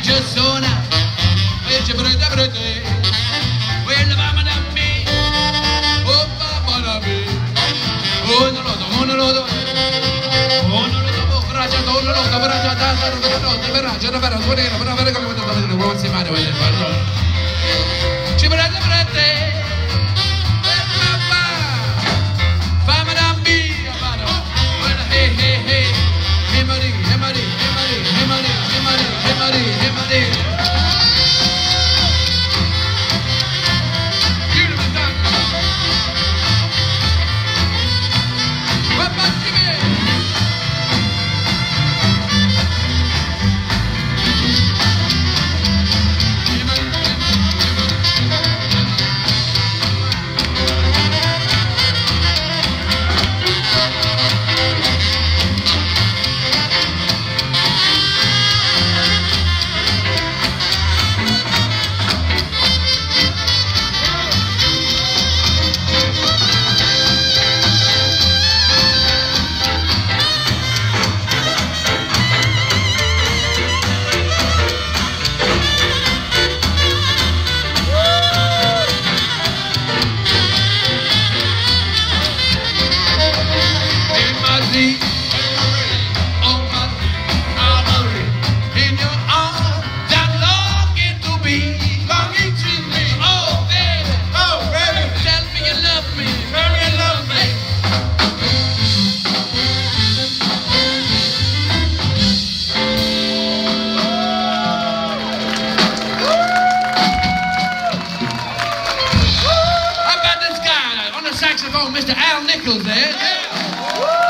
ci suona, e ci prende per te, quella mamma da me, oh papà da me, oh non lo do, non lo do, oh non lo do, oh braccia, oh non lo do, braccia, da, da, come tanto, come tanto, come tanto, come tanto, ci prende per te, saxophone, Mr. Al Nichols there. Yeah.